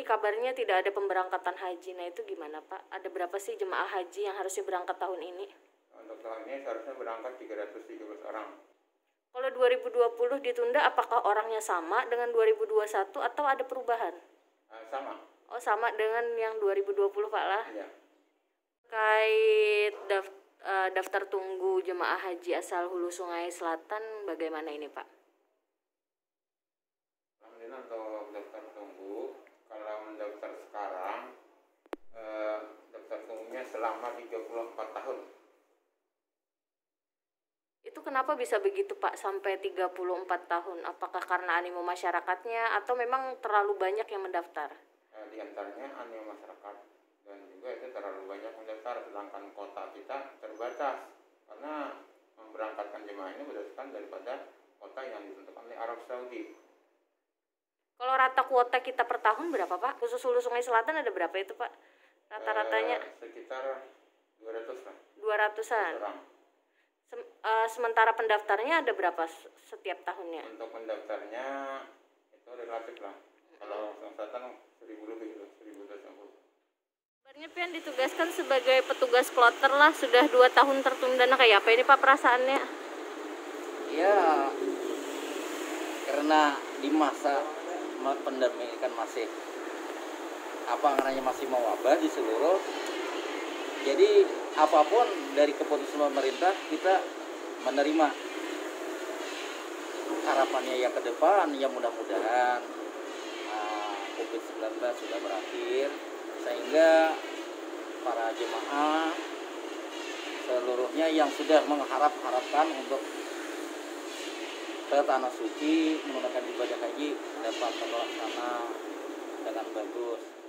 ini kabarnya tidak ada pemberangkatan haji. Nah itu gimana Pak? Ada berapa sih jemaah haji yang harusnya berangkat tahun ini? Untuk tahun ini seharusnya berangkat 317 orang. Kalau 2020 ditunda, apakah orangnya sama dengan 2021 atau ada perubahan? Uh, sama. Oh sama dengan yang 2020 Pak lah. Iya. Terkait daf- eh, daftar tunggu jemaah haji asal Hulu Sungai Selatan, bagaimana ini Pak? Alhamdulillah untuk daftar tunggu, kalau mendaftar sekarang, eh, daftar tunggunya selama 34 tahun. Itu kenapa bisa begitu Pak sampai 34 tahun? Apakah karena animo masyarakatnya atau memang terlalu banyak yang mendaftar? Eh, di antaranya animo masyarakat dan juga itu terlalu banyak mendaftar, sedangkan kota kita terbatas karena memberangkatkan jemaah ini berdasarkan daripada kota yang ditentukan oleh Arab Saudi. Kalau rata kuota kita per tahun berapa Pak? Khusus Hulu Sungai Selatan ada berapa itu Pak? Rata-ratanya Eh, sekitar 200 lah 200-an. orang. Sem- eh, sementara pendaftarnya ada berapa setiap tahunnya? Untuk mendaftarnya itu relatif lah. Kalau yang selatan 1000 lebih loh, 1250. Kabarnya Pian ditugaskan sebagai petugas kloter lah sudah dua tahun tertunda. Nah kayak apa ini Pak perasaannya? ya karena di masa ma- pandemi kan masih apa namanya masih mewabah di seluruh. Jadi apa pun dari keputusan pemerintah kita menerima harapannya ya ke depan ya mudah-mudahan ah, COVID-19 sudah berakhir sehingga para jemaah seluruhnya yang sudah mengharap-harapkan untuk ke tanah suci menunaikan ibadah haji dapat terlaksana dengan bagus